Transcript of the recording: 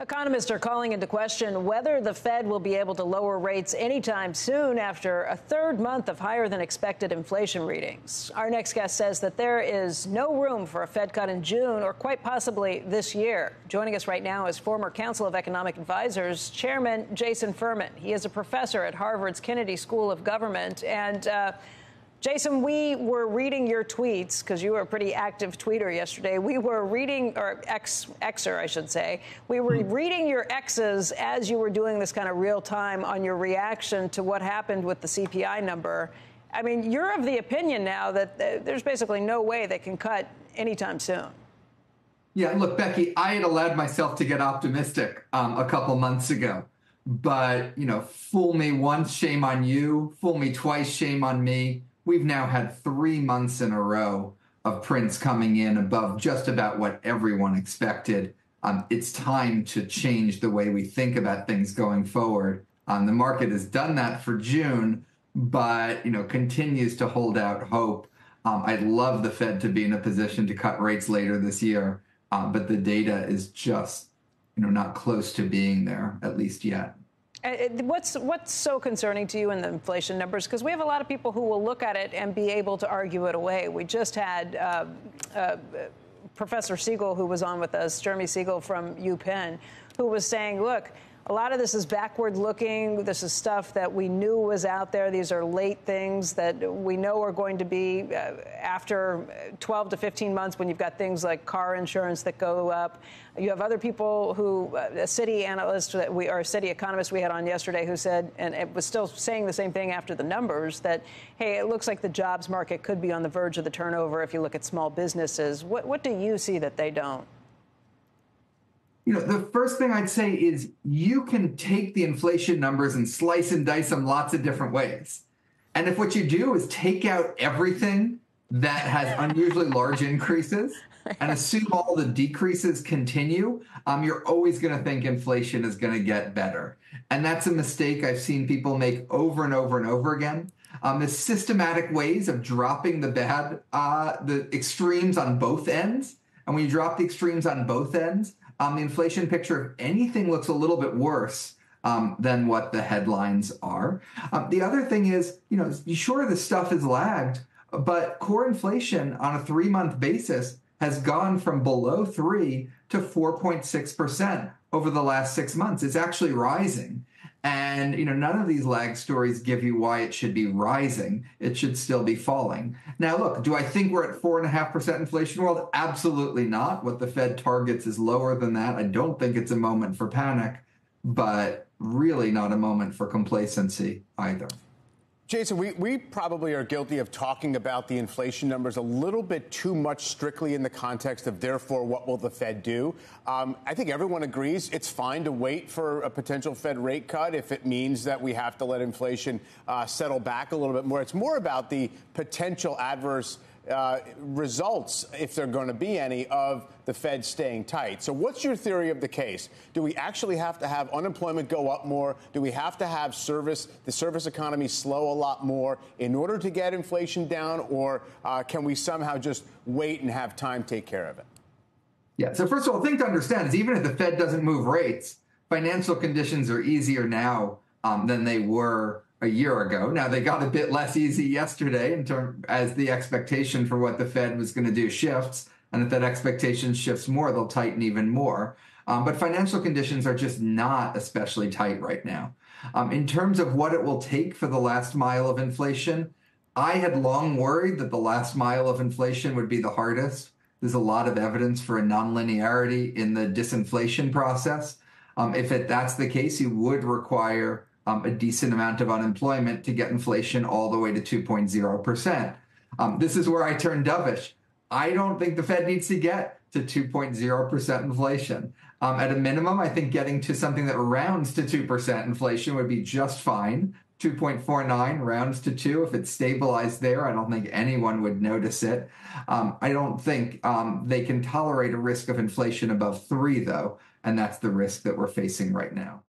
Economists are calling into question whether the Fed will be able to lower rates anytime soon after a third month of higher than expected inflation readings. Our next guest says that there is no room for a Fed cut in June or quite possibly this year. Joining us right now is former Council of Economic Advisors Chairman Jason Furman. He is a professor at Harvard's Kennedy School of Government and uh, Jason, we were reading your tweets because you were a pretty active tweeter yesterday. We were reading, or ex, Xer, I should say. We were hmm. reading your X's as you were doing this kind of real time on your reaction to what happened with the CPI number. I mean, you're of the opinion now that there's basically no way they can cut anytime soon. Yeah, look, Becky, I had allowed myself to get optimistic um, a couple months ago. But, you know, fool me once, shame on you. Fool me twice, shame on me we've now had three months in a row of prints coming in above just about what everyone expected. Um, it's time to change the way we think about things going forward. Um, the market has done that for June, but you know continues to hold out hope. Um, I'd love the Fed to be in a position to cut rates later this year, um, but the data is just you know not close to being there at least yet. Uh, what's what's so concerning to you in the inflation numbers? Because we have a lot of people who will look at it and be able to argue it away. We just had uh, uh, Professor Siegel, who was on with us, Jeremy Siegel from UPenn, who was saying, "Look." A lot of this is backward looking. This is stuff that we knew was out there. These are late things that we know are going to be uh, after 12 to 15 months when you've got things like car insurance that go up. You have other people who, uh, a Citi analyst that we, or a Citi economist we had on yesterday who said, and it was still saying the same thing after the numbers, that, hey, it looks like the jobs market could be on the verge of the turnover if you look at small businesses. What, what do you see that they don't? You know, the first thing I'd say is you can take the inflation numbers and slice and dice them lots of different ways. And if what you do is take out everything that has unusually large increases and assume all the decreases continue, um, you're always going to think inflation is going to get better. And that's a mistake I've seen people make over and over and over again. Um, there's systematic ways of dropping the bad, uh, the extremes on both ends. And when you drop the extremes on both ends, um, the inflation picture, if anything, looks a little bit worse um, than what the headlines are. Um, the other thing is, you know, sure, the stuff is lagged, but core inflation on a three month basis has gone from below three to 4.6% over the last six months. It's actually rising. And you know, none of these lag stories give you why it should be rising. It should still be falling. Now, look, do I think we're at four and a half percent inflation world? Absolutely not. What the Fed targets is lower than that. I don't think it's a moment for panic, but really not a moment for complacency either. Jason, we, we probably are guilty of talking about the inflation numbers a little bit too much strictly in the context of, therefore, what will the Fed do? Um, I think everyone agrees it's fine to wait for a potential Fed rate cut if it means that we have to let inflation uh, settle back a little bit more. It's more about the potential adverse uh, results, if there are going to be any, of the Fed staying tight. So, what's your theory of the case? Do we actually have to have unemployment go up more? Do we have to have service, the service economy slow a lot more in order to get inflation down, or uh, can we somehow just wait and have time take care of it? Yeah. So, first of all, the thing to understand is even if the Fed doesn't move rates, financial conditions are easier now um, than they were a year ago. Now they got a bit less easy yesterday in term as the expectation for what the Fed was going to do shifts, and if that expectation shifts more, they'll tighten even more. Um, but financial conditions are just not especially tight right now. Um, in terms of what it will take for the last mile of inflation, I had long worried that the last mile of inflation would be the hardest. There's a lot of evidence for a nonlinearity in the disinflation process. Um, if it, that's the case, you would require um, a decent amount of unemployment to get inflation all the way to 2.0%. Um, this is where I turn dovish. I don't think the Fed needs to get to 2.0% inflation. Um, at a minimum, I think getting to something that rounds to 2% inflation would be just fine. 2.49 rounds to 2 if it's stabilized there i don't think anyone would notice it um, i don't think um, they can tolerate a risk of inflation above 3 though and that's the risk that we're facing right now